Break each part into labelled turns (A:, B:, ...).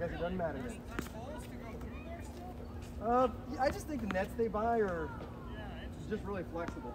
A: It doesn't matter. Uh, I just think the nets they buy are just really flexible.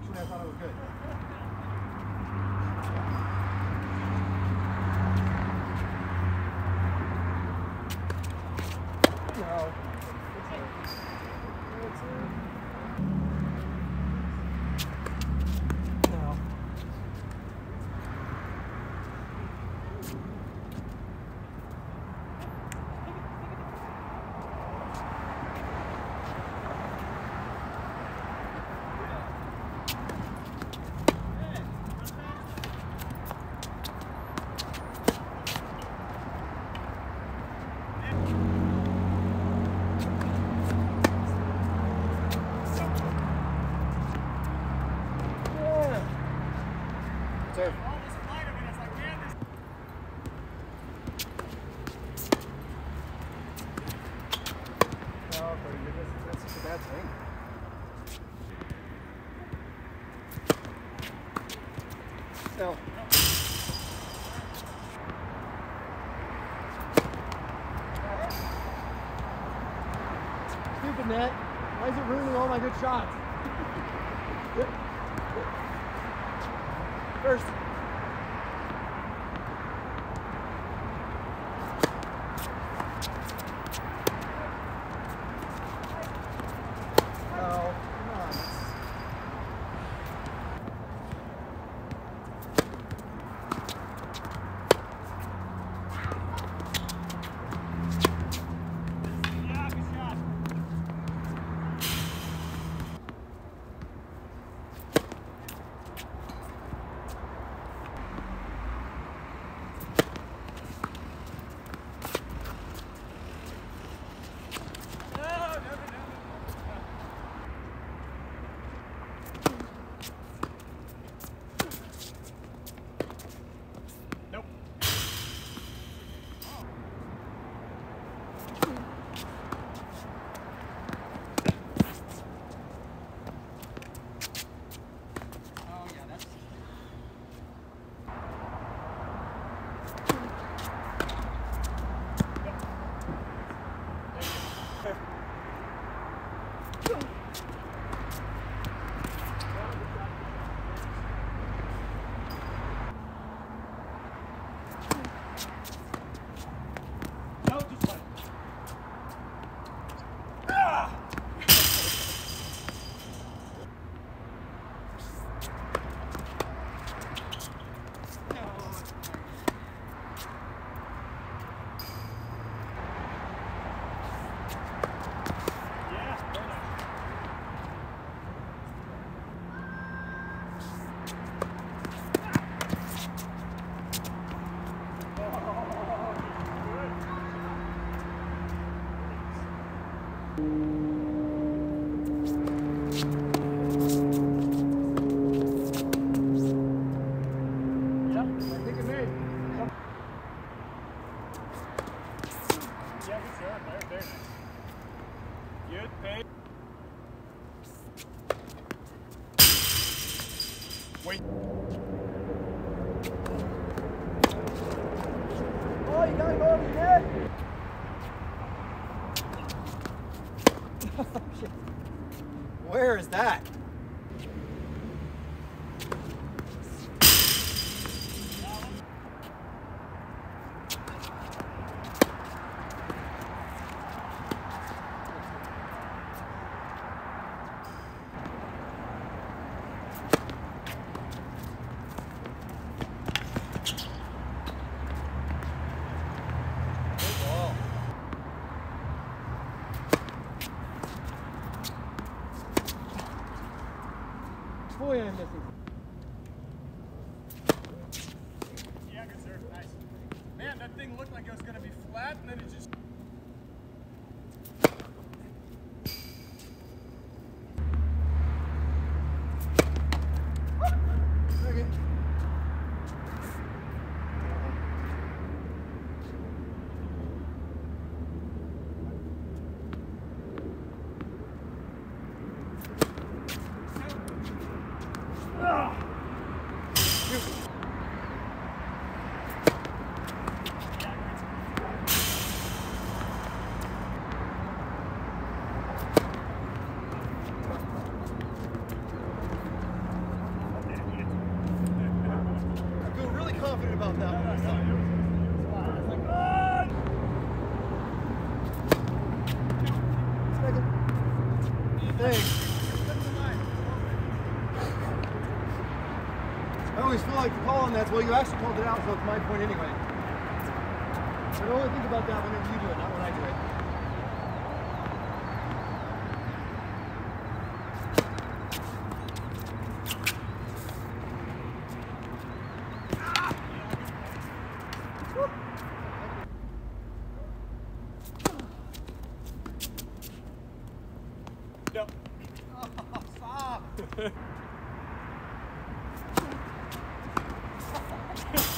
A: Actually, I thought it was good. Oh, you gotta go over. Where is that? Good ball. Boy, I'm missing.
B: Yeah, good sir. Nice. Man, that thing looked like it was gonna be flat, and then it just.
A: Okay. I feel really confident about that one this time. Thanks. I always feel like the call on that's well, you actually called it out, so it's my point anyway. But only think about that whenever you do it, not when I do it.
B: No.
A: Stop!
B: Oh,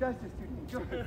A: was like,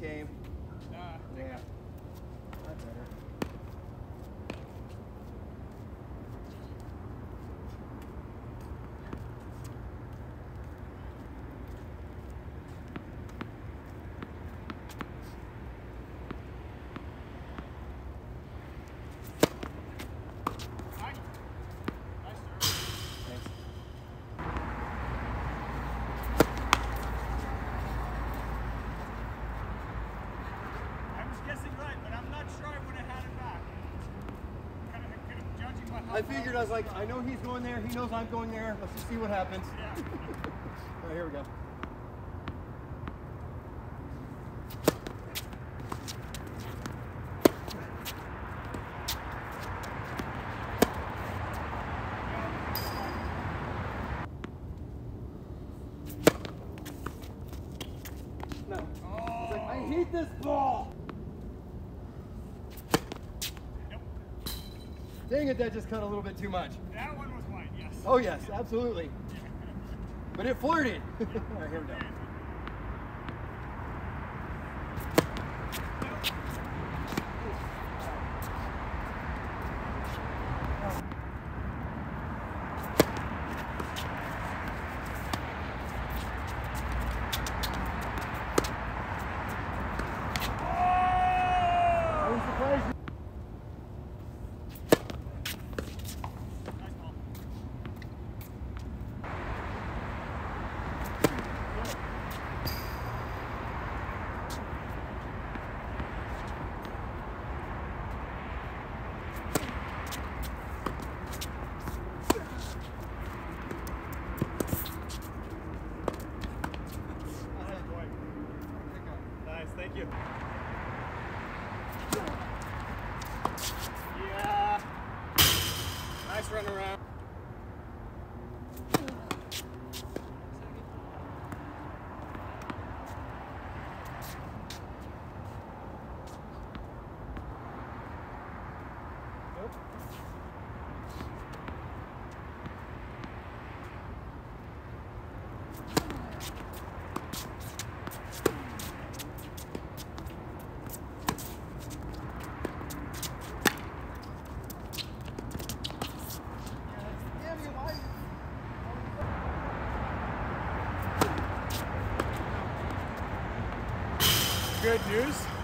A: game.
B: Nah,
A: Yeah. That's better.
B: nice. Nice serve.
A: Thanks.
B: I was guessing right, but I'm not sure I would have had it back. Kind of, kind of judging by how
A: I figured I was like, I know he's going there. He knows I'm going there. Let's just see what happens. All right, here we go. No. He's like, I hate this ball.
B: Nope.
A: It, that just cut a little bit too much.
B: That one was mine, yes.
A: Oh yes, absolutely. But it flirted. All right, here we go.
B: Good news.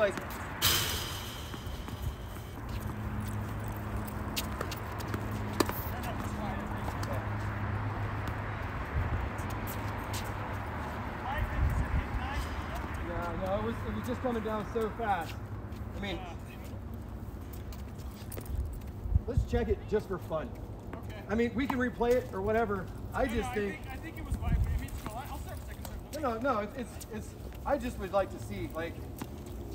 A: like just coming down so fast. I mean, let's check it just for fun.
B: Okay.
A: I mean, we can replay it or whatever. I
B: no, just no,
A: think, I think.
B: I think it was vibrant. I mean, I'll start second.
A: No, no, no. It's, it's. I just would like to see like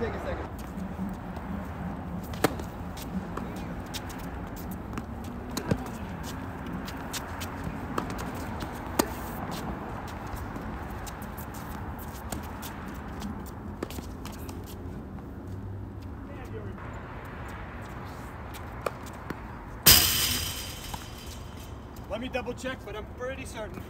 A: take a second.
B: Let me double check, but I'm pretty certain.